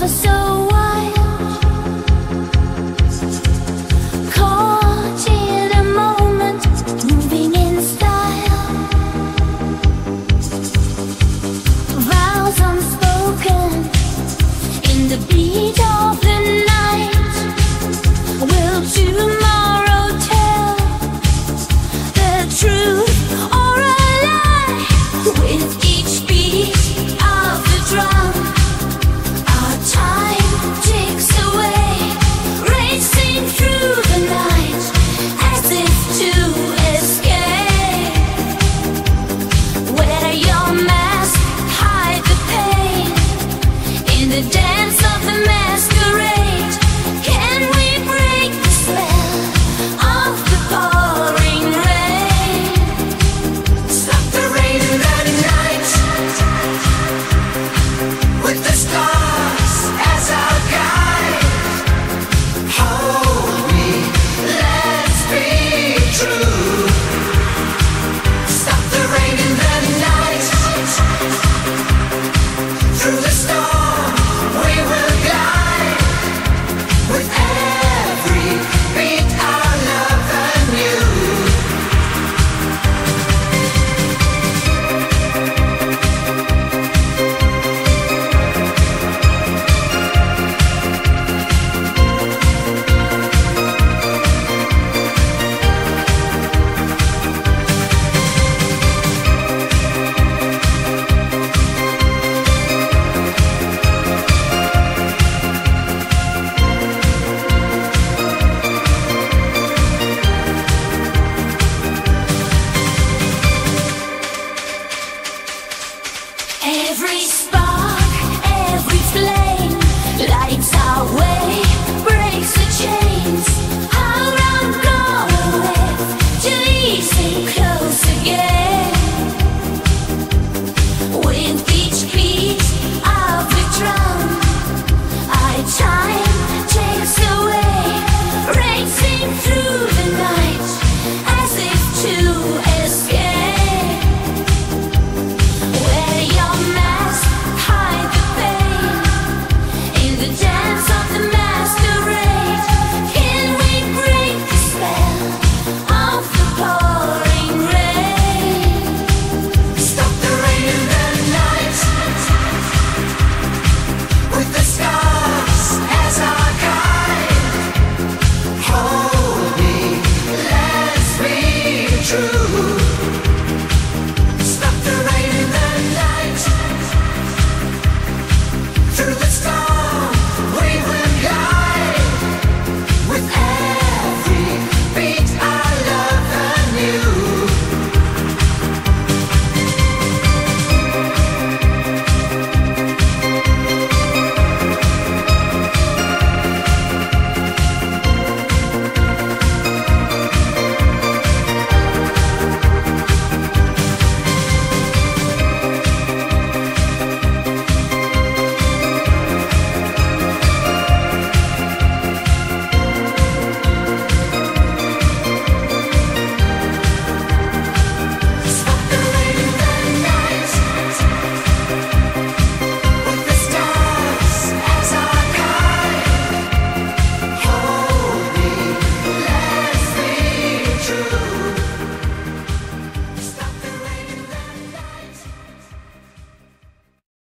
for so while easy.